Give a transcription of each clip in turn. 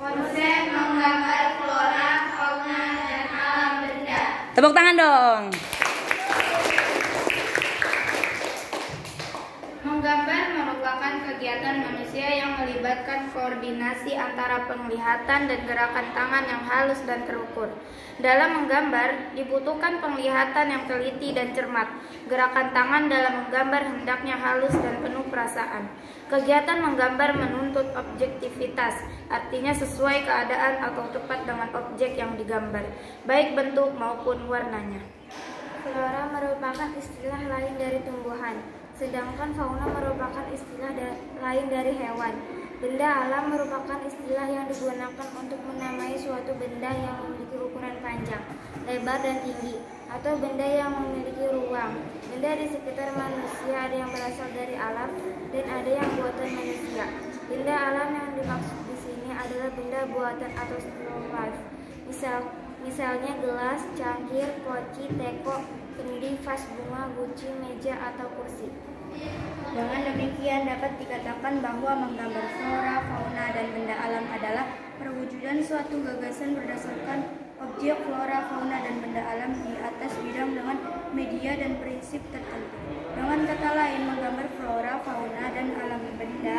Konsep menggambar flora, fauna, dan alam benda. Tepuk tangan dong. Menggambar merupakan kegiatan manusia yang melibatkan koordinasi antara penglihatan dan gerakan tangan yang halus dan terukur. Dalam menggambar, dibutuhkan penglihatan yang teliti dan cermat. Gerakan tangan dalam menggambar hendaknya halus dan penuh perasaan. Kegiatan menggambar menuntut objektivitas, artinya sesuai keadaan atau tepat dengan objek yang digambar, baik bentuk maupun warnanya. Flora merupakan istilah lain dari tumbuhan, sedangkan fauna merupakan istilah da- lain dari hewan. Benda alam merupakan istilah yang digunakan untuk menamai suatu benda yang memiliki ukuran panjang, lebar, dan tinggi, atau benda yang memiliki ruang. Benda di sekitar manusia ada yang berasal dari alam dan ada yang buatan manusia. Benda alam yang dimaksud di sini adalah benda buatan atau life. Misal, misalnya gelas, cangkir, poci, teko, kendi, vas bunga, guci, meja, atau kursi. Demikian dapat dikatakan bahwa menggambar flora, fauna, dan benda alam adalah perwujudan suatu gagasan berdasarkan objek flora, fauna, dan benda alam di atas bidang dengan media dan prinsip tertentu. Dengan kata lain, menggambar flora, fauna, dan alam benda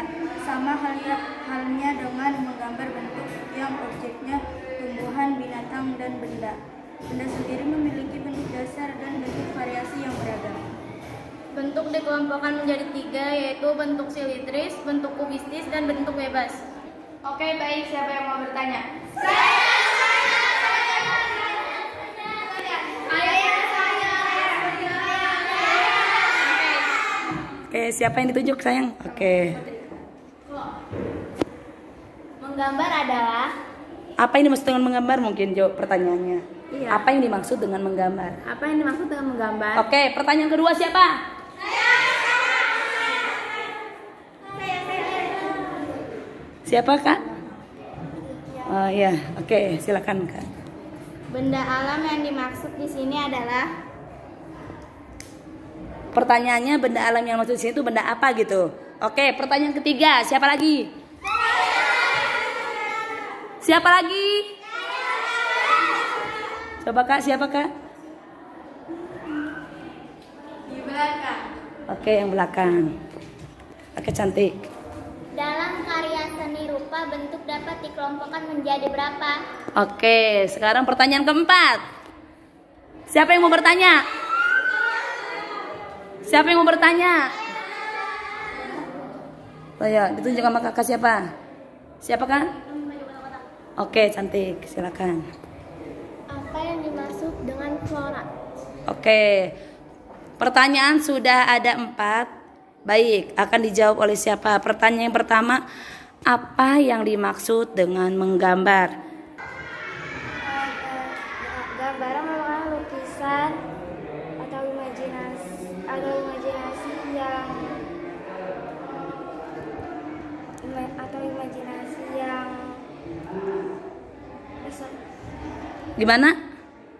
sama halnya, halnya dengan menggambar bentuk yang objeknya tumbuhan, binatang, dan benda. Benda sendiri memiliki bentuk dasar dan bentuk variasi yang beragam. Bentuk dikelompokkan menjadi tiga, yaitu bentuk silindris, bentuk kubistis, dan bentuk bebas. Oke, baik. Siapa yang mau bertanya? Oke, siapa yang ditunjuk sayang? Oke. Menggambar adalah Apa yang dimaksud dengan menggambar? Mungkin jawab pertanyaannya. Iya. Apa yang dimaksud dengan menggambar? apa yang dimaksud dengan menggambar? Oke, pertanyaan kedua siapa? Siapa kak? Oh iya, oke silakan kak. Benda alam yang dimaksud di sini adalah Pertanyaannya benda alam yang maksud di sini itu benda apa gitu? Oke, pertanyaan ketiga siapa lagi? Siapa lagi? Coba kak, siapa kak? di Oke, yang belakang. Oke, cantik. Dalam karya seni rupa bentuk dapat dikelompokkan menjadi berapa? Oke, sekarang pertanyaan keempat. Siapa yang mau bertanya? Siapa yang mau bertanya? Oh ya, ditunjuk sama kakak siapa? Siapa kak? Oke, cantik. Silakan. Apa yang dimaksud dengan flora? Oke, pertanyaan sudah ada empat. Baik, akan dijawab oleh siapa? Pertanyaan yang pertama, apa yang dimaksud dengan menggambar? Gambaran merupakan lukisan atau imajinasi atau imajinasi yang atau imajinasi yang Gimana?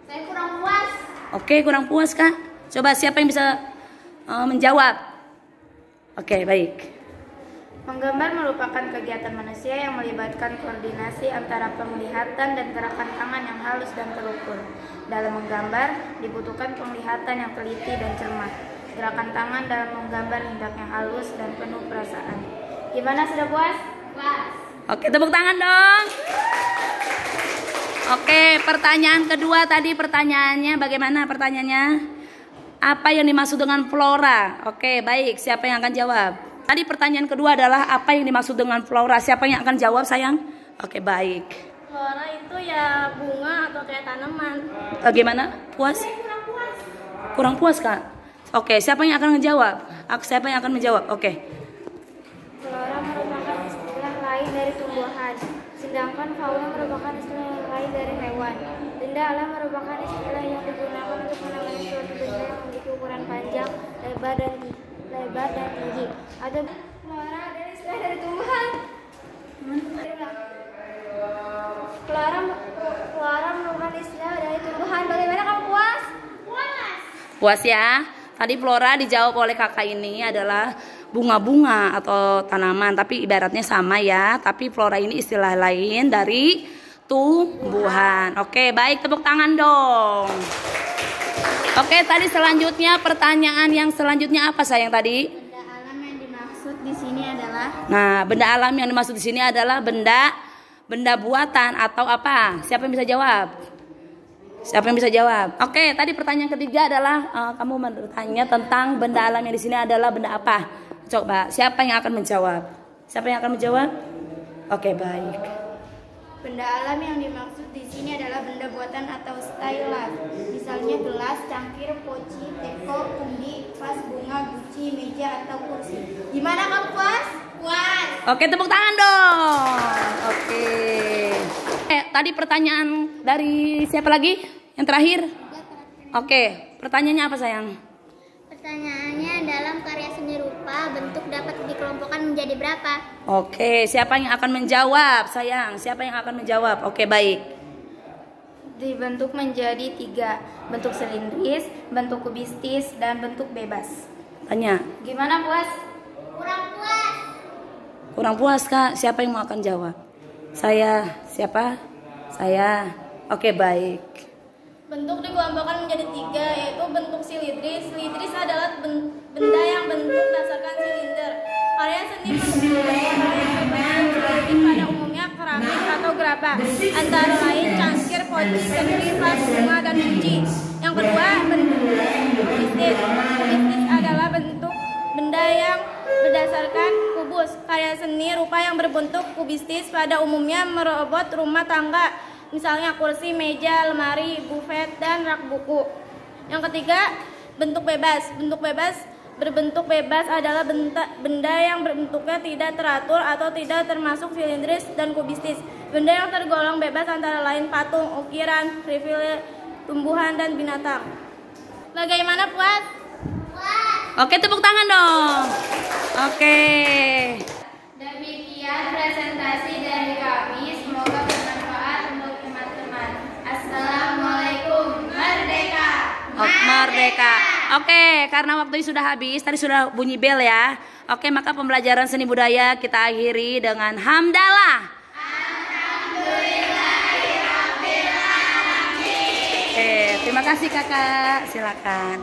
saya kurang puas. Oke, kurang puas kak? Coba siapa yang bisa eh, menjawab? Oke, baik. Menggambar merupakan kegiatan manusia yang melibatkan koordinasi antara penglihatan dan gerakan tangan yang halus dan terukur. Dalam menggambar, dibutuhkan penglihatan yang teliti dan cermat. Gerakan tangan dalam menggambar hendaknya halus dan penuh perasaan. Gimana sudah puas? Puas. Oke, tepuk tangan dong. Oke, pertanyaan kedua tadi pertanyaannya bagaimana pertanyaannya? Apa yang dimaksud dengan flora? Oke, baik. Siapa yang akan jawab? Tadi pertanyaan kedua adalah apa yang dimaksud dengan flora? Siapa yang akan jawab, sayang? Oke, baik. Flora itu ya bunga atau kayak tanaman. Bagaimana? Puas? Kurang puas. Kurang puas, Kak? Oke, siapa yang akan menjawab? Siapa yang akan menjawab? Oke. Flora merupakan istilah lain dari tumbuhan, sedangkan fauna merupakan istilah lain dari hewan. Benda alam merupakan istilah yang digunakan untuk menamai suatu benda yang memiliki ukuran panjang, lebar dan lebar dan tinggi. Ada flora adalah istilah dari tumbuhan. Flora, flora merupakan istilah dari tumbuhan. Bagaimana kamu puas? Puas. Puas ya? Tadi flora dijawab oleh kakak ini adalah bunga-bunga atau tanaman, tapi ibaratnya sama ya. Tapi flora ini istilah lain dari tumbuhan. Oke, baik tepuk tangan dong. Oke, tadi selanjutnya pertanyaan yang selanjutnya apa sayang tadi? Benda alam yang dimaksud di sini adalah Nah, benda alam yang dimaksud di sini adalah benda benda buatan atau apa? Siapa yang bisa jawab? Siapa yang bisa jawab? Oke, tadi pertanyaan ketiga adalah uh, kamu bertanya tentang benda alam yang di sini adalah benda apa? Coba, siapa yang akan menjawab? Siapa yang akan menjawab? Oke, baik. Benda alam yang dimaksud di sini adalah benda buatan atau stylish. Misalnya gelas, cangkir, poci, teko, undi, vas, bunga, guci, meja, atau kursi. Gimana kamu puas? Puas. Oke, tepuk tangan dong. Oke. Eh, tadi pertanyaan dari siapa lagi? Yang terakhir? Oke, pertanyaannya apa sayang? Pertanyaannya dalam karya seni rupa bentuk dapat dikelompokkan menjadi berapa? Oke, siapa yang akan menjawab sayang? Siapa yang akan menjawab? Oke, baik. Dibentuk menjadi tiga, bentuk silindris, bentuk kubistis, dan bentuk bebas. Tanya. Gimana puas? Kurang puas. Kurang puas kak? Siapa yang mau akan jawab? Saya. Siapa? Saya. Oke, baik. Bentuk dikelompokkan menjadi tiga, yaitu bentuk silindris. Silindris adalah ben- benda yang bentuk berdasarkan silinder. Karya seni silindris pada umumnya keramik atau gerabah, antara lain cangkir, poci, kendi, vas, bunga, dan kunci. Yang kedua, bentuk kubistis. Kubistis adalah bentuk benda yang berdasarkan kubus. Karya seni rupa yang berbentuk kubistis pada umumnya merobot rumah tangga, misalnya kursi, meja, lemari, bufet, dan rak buku. Yang ketiga, bentuk bebas. Bentuk bebas berbentuk bebas adalah benda, benda yang bentuknya tidak teratur atau tidak termasuk silindris dan kubistis. Benda yang tergolong bebas antara lain patung, ukiran, refill, tumbuhan, dan binatang. Bagaimana puas? Oke, tepuk tangan dong. Oke. Demikian presentasi Merdeka. Oke, karena waktu sudah habis, tadi sudah bunyi bel ya. Oke, maka pembelajaran seni budaya kita akhiri dengan hamdalah. Oke, terima kasih kakak. Silakan.